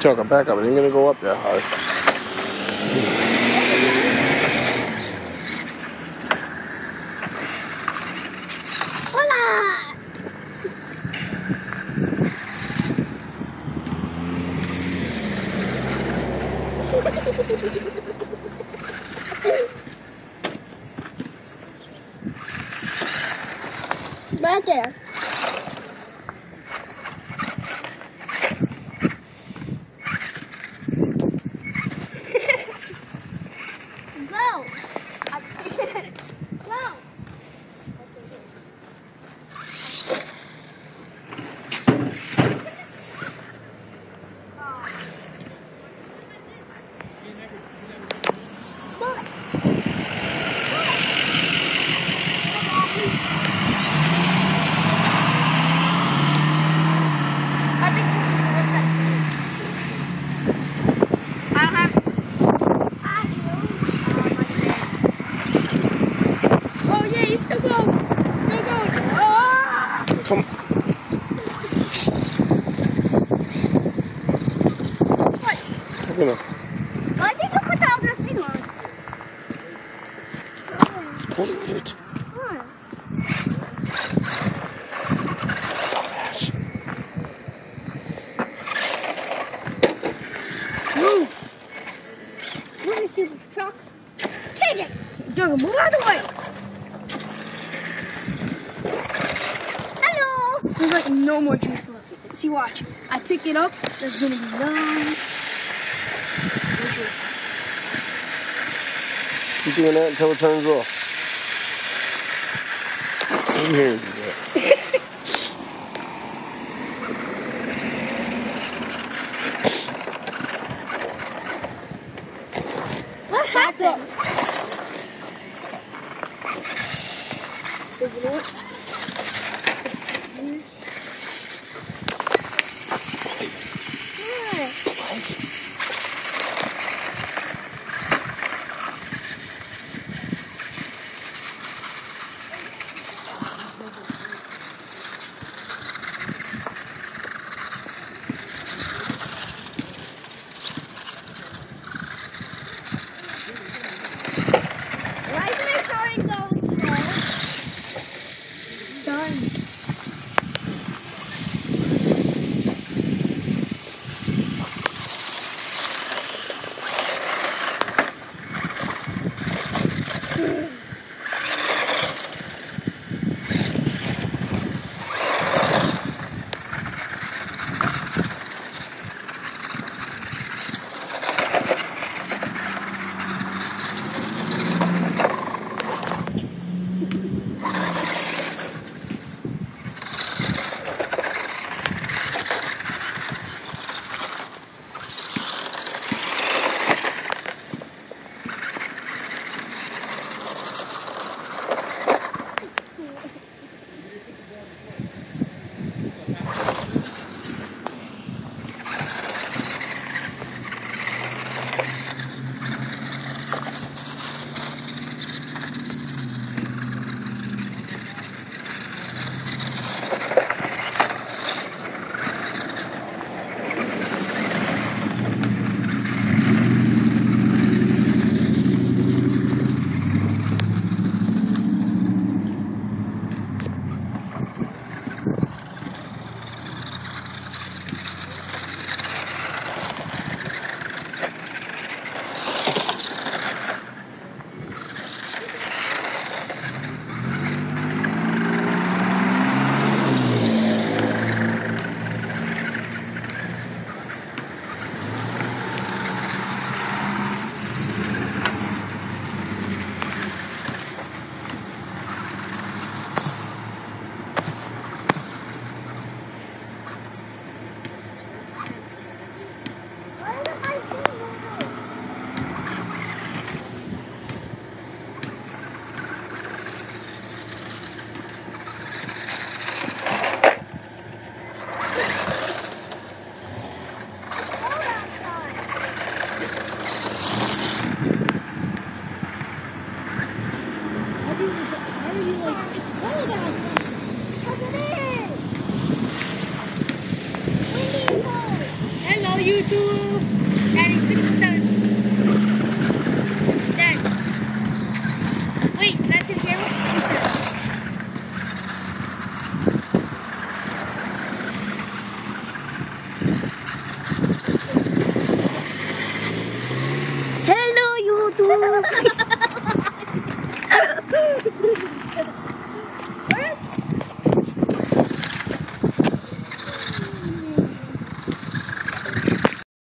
Chuck, back up. It ain't gonna go up that high. 맞아요. You know, Why did you put the other thing on? put it. What? Move. Let me see truck. Take it. Jungle, move out of the way. Hello. There's like no more juice left. See, watch. I pick it up. There's gonna be none. No juice. Keep doing that until it turns off. I'm here to do that. What happened? Is it YouTube.